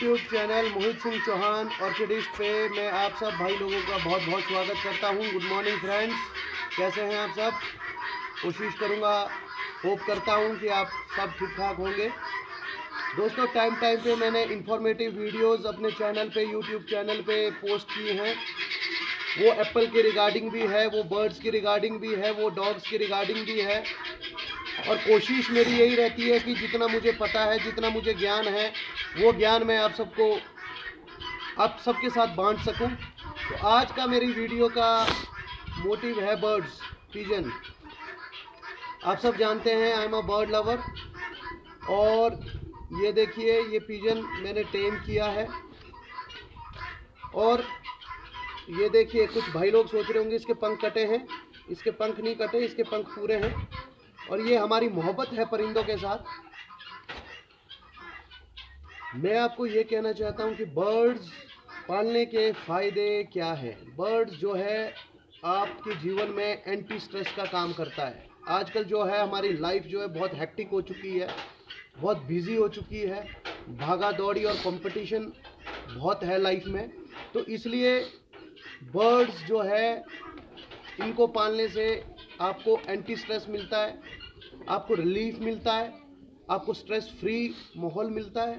YouTube channel Mohit Singh Chauhan orchidist पे मैं आप सब भाई लोगों का बहुत बहुत स्वागत करता हूँ। गुड मॉर्निंग फ्रेंड्स कैसे हैं आप सब? कोशिश करूँगा होप करता हूँ कि आप सब ठीक ठाक होंगे। दोस्तों टाइम टाइम पे मैंने इंफॉर्मेटिव वीडियोस अपने चैनल पे यूट्यूब चैनल पे पोस्ट किए हैं। वो एप्पल के रिगार्डिंग भी है, वो बर्ड्स की रिगार्डिंग भी है, वो डॉग्स की रिगार्डिंग भी है। और कोशिश मेरी यही रहती है कि जितना मुझे पता है, जितना मुझे ज्ञान है, वो ज्ञान मैं आप सबको, आप सबके साथ बांट सकूँ। तो आज का मेरी वीडियो का मोटिव है बर्ड्स पिजन आप सब जानते हैं I am a bird lover और ये देखिए, ये पिजन मैंने टेम किया है। और ये देखिए, कुछ भाई लोग सोच रहे होंगे, इसके पंख कटे हैं। इसके पंख नहीं कटे, इसके पंख पूरे हैं। और ये हमारी मोहब्बत है परिंदों के साथ। मैं आपको ये कहना चाहता हूँ कि बर्ड्स पालने के फ़ायदे क्या हैं? बर्ड्स जो है, आपके जीवन में एंटी स्ट्रेस का काम करता है। आजकल जो है, हमारी लाइफ जो है, बहुत हैक्टिक हो चुकी है, बहुत बिज़ी हो चुकी है। भागा दौड़ी और कंपटीशन बहुत है लाइफ में। तो इसलिए बर्ड्स जो है, इनको पालने से आपको एंटी स्ट्रेस मिलता है, आपको रिलीफ मिलता है, आपको स्ट्रेस फ्री माहौल मिलता है।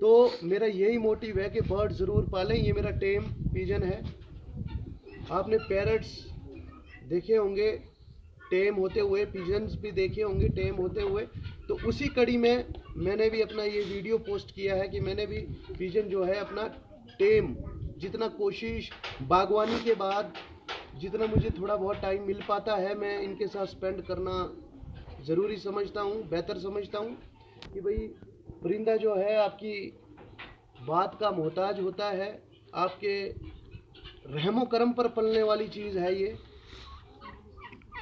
तो मेरा यही मोटिव है कि बर्ड ज़रूर पालें, ये मेरा टेम पिजन है। आपने पैरट्स देखे होंगे टेम होते हुए पिजन्स भी देखे होंगे टेम होते हुए। तो उसी कड़ी में मैंने भी अपना ये वीडियो पोस्ट किया है कि मैंने भी पिजन जो है अपना टेम जितना कोशिश बागवानी के बाद जितना मुझे थोड़ा बहुत टाइम मिल पाता है, मैं इनके साथ स्पेंड करना ज़रूरी समझता हूँ, बेहतर समझता हूँ कि भाई परिंदा जो है, आपकी बात का मोहताज होता है, आपके रहमो करम पर पलने वाली चीज़ है ये।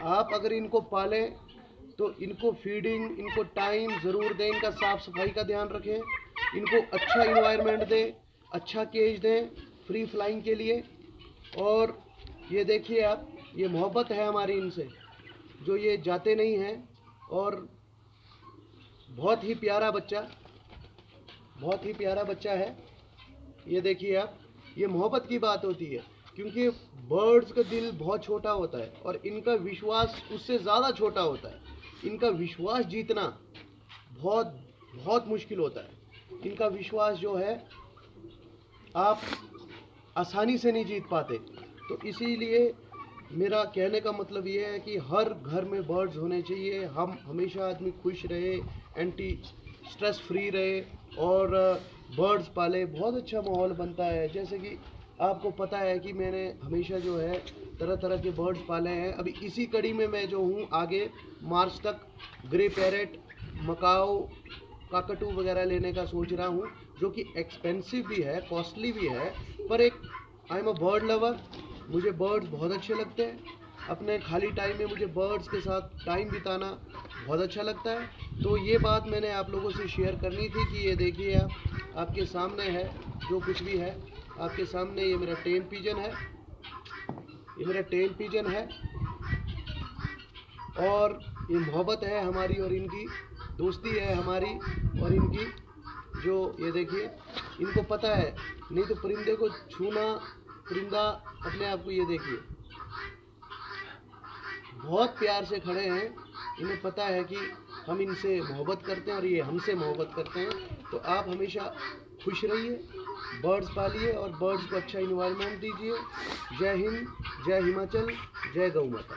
आप अगर इनको पालें तो इनको फीडिंग इनको टाइम ज़रूर दें, इनका साफ़ सफ़ाई का ध्यान रखें, इनको अच्छा इन्वायरमेंट दें अच्छा केज दें फ्री फ्लाइंग के लिए, और ये देखिए आप, ये मोहब्बत है हमारी इनसे, जो ये जाते नहीं हैं, और बहुत ही प्यारा बच्चा, बहुत ही प्यारा बच्चा है। ये देखिए आप, ये मोहब्बत की बात होती है, क्योंकि बर्ड्स का दिल बहुत छोटा होता है, और इनका विश्वास उससे ज़्यादा छोटा होता है। इनका विश्वास जीतना बहुत बहुत मुश्किल होता है। इनका विश्वास जो है, आप आसानी से नहीं जीत पाते। तो इसीलिए मेरा कहने का मतलब ये है कि हर घर में बर्ड्स होने चाहिए। हम हमेशा आदमी खुश रहे एंटी स्ट्रेस फ्री रहे और बर्ड्स पाले। बहुत अच्छा माहौल बनता है। जैसे कि आपको पता है कि मैंने हमेशा जो है तरह तरह के बर्ड्स पाले हैं। अभी इसी कड़ी में मैं जो हूँ, आगे मार्च तक ग्रे पैरेट, मकाओ, काकटू वगैरह लेने का सोच रहा हूँ, जो कि एक्सपेंसिव भी है कॉस्टली भी है, पर एक I am a bird lover मुझे बर्ड्स बहुत अच्छे लगते हैं। अपने खाली टाइम में मुझे बर्ड्स के साथ टाइम बिताना बहुत अच्छा लगता है। तो ये बात मैंने आप लोगों से शेयर करनी थी कि ये देखिए आप, आपके सामने है, जो कुछ भी है, आपके सामने ये मेरा टेन पिजन है। ये मेरा टेन पिजन है। और ये मोहब्बत है हमारी और इनकी, दोस्ती है हमारी और इनकी। जो ये देखिए, इनको पता है, नहीं तो परिंदे को छूना परिंदा अपने आप को ये देखिए। बहुत प्यार से खड़े हैं। इन्हें पता है कि हम इनसे मोहब्बत करते हैं और ये हमसे मोहब्बत करते हैं। तो आप हमेशा खुश रहिए, बर्ड्स पालिए और बर्ड्स को अच्छा इन्वायरमेंट दीजिए। जय हिंद, जय हिमाचल, जय गौ माता।